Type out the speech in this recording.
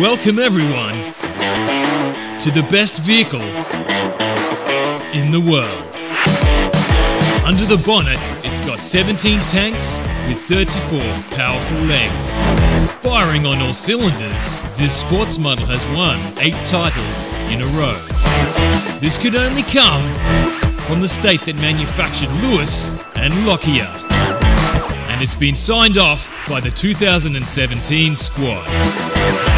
Welcome everyone to the best vehicle in the world. Under the bonnet, it's got 17 tanks with 34 powerful legs. Firing on all cylinders, this sports model has won 8 titles in a row. This could only come from the state that manufactured Lewis and Lockyer. And it's been signed off by the 2017 squad.